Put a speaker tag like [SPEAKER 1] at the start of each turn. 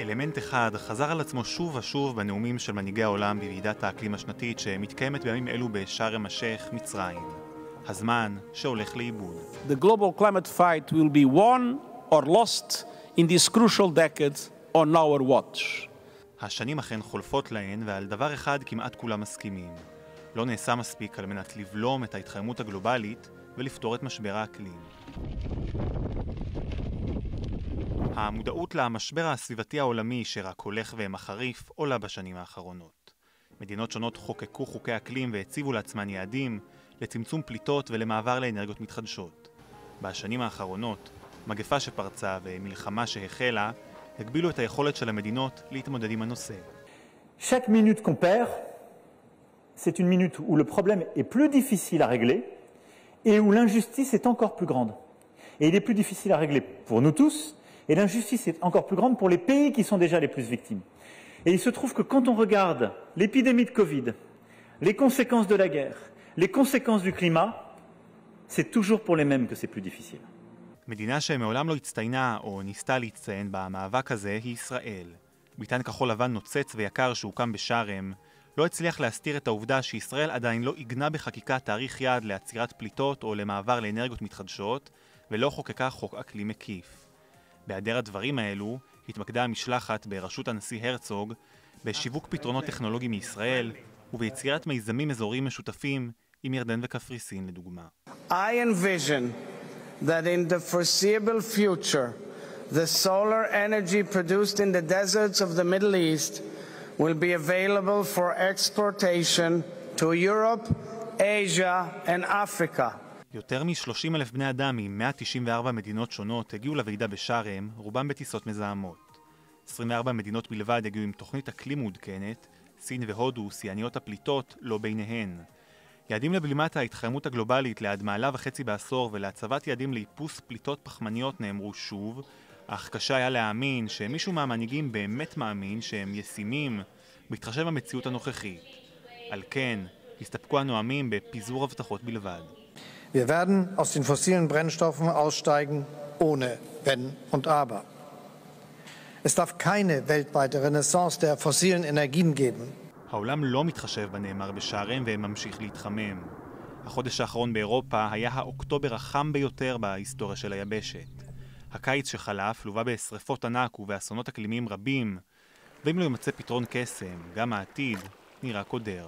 [SPEAKER 1] אלמנט אחד חזר על עצמו שוב ושוב בנאומים של מנהיגי העולם בוועידת האקלים השנתית שמתקיימת בימים אלו בשארם א-שייח, מצרים. הזמן שהולך לאיבוד.
[SPEAKER 2] The global climate fight will be won or lost in this crucial decade on our watch.
[SPEAKER 1] השנים אכן חולפות להן, ועל דבר אחד כמעט כולם מסכימים. לא נעשה מספיק על מנת לבלום את ההתחממות הגלובלית ולפתור את משבר האקלים. המודעות למשבר הסביבתי העולמי שרק הולך ומחריף עולה בשנים האחרונות. מדינות שונות חוקקו חוקי אקלים והציבו לעצמן יעדים לצמצום פליטות ולמעבר לאנרגיות מתחדשות. בשנים האחרונות, מגפה שפרצה ומלחמה שהחלה הגבילו את היכולת של המדינות להתמודד עם הנושא.
[SPEAKER 3] Chaque minute qu'on perd, c'est une minute où le problème est plus difficile à régler et où l'injustice est encore plus grande. Et l'injustice est encore plus grande pour les pays qui sont déjà les plus victimes. Et il se trouve que quand on regarde l'épidémie de Covid, les conséquences de la guerre, les conséquences du climat, c'est toujours pour les mêmes que c'est plus difficile.
[SPEAKER 1] מדינה שמעולם לא הצטיינה או ניסתה להצטיין במאבק הזה היא ישראל. ביתן כחול לבן נוצץ ויקר שהוקם בשארם לא הצליח להסתיר את העובדה שישראל עדיין לא עיגנה בחקיקה תאריך יעד לעצירת פליטות או למעבר לאנרגיות מתחדשות ולא חוקקה חוק אקלים מקיף. בהיעדר הדברים האלו התמקדה המשלחת בראשות הנשיא הרצוג בשיווק פתרונות טכנולוגיים מישראל וביצירת מיזמים אזוריים משותפים עם ירדן וקפריסין לדוגמה.
[SPEAKER 4] I envision that in the foreseeable future the solar energy produced in the deserts of the Middle East will be available for exportation to Europe, Asia and Africa.
[SPEAKER 1] יותר מ-30 אלף בני אדם מ-194 מדינות שונות הגיעו לוועידה בשארם, רובם בטיסות מזהמות. 24 מדינות בלבד הגיעו עם תוכנית אקלים מעודכנת, סין והודו, שיאניות הפליטות, לא ביניהן. יעדים לבלימת ההתחממות הגלובלית לעד מעלה וחצי בעשור ולהצבת יעדים לאיפוס פליטות פחמניות נאמרו שוב, אך קשה היה להאמין שמישהו מהמנהיגים באמת מאמין שהם ישימים בהתחשב במציאות הנוכחית. על כן, הסתפקו הנואמים בפיזור הבטחות בלבד.
[SPEAKER 5] Wir werden aus den fossilen Brennstoffen aussteigen ohne Wenn und Aber. Es darf keine weltweite Renaissance der fossilen Energien geben.
[SPEAKER 1] העולם לא מתחשב בנאמר בשארם וממשיך להתחמם. החודש האחרון באירופה היה האוקטובר החם ביותר בהיסטוריה של היבשת. הקיץ שחלף לווה בשרפות ענק ובאסונות אקלימיים רבים, ואם לא יימצא פתרון קסם, גם העתיד נראה קודר.